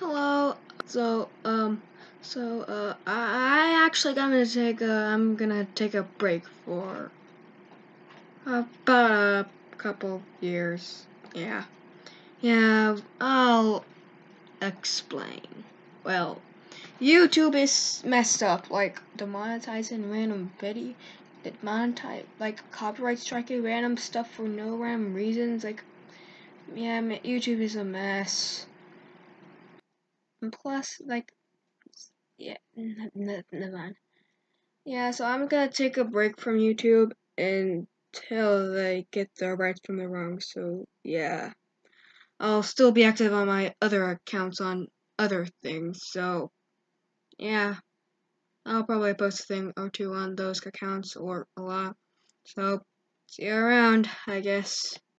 Hello. So, um, so, uh, I, I actually gonna take a, I'm gonna take a break for about a couple years. Yeah. Yeah, I'll explain. Well, YouTube is messed up, like demonetizing random video, that monetize, like copyright striking random stuff for no random reasons. Like, yeah, YouTube is a mess. And plus, like, yeah, never mind. Yeah, so I'm gonna take a break from YouTube until they get the rights from the wrong. So yeah, I'll still be active on my other accounts on other things. So yeah, I'll probably post a thing or two on those accounts or a lot. So see you around, I guess.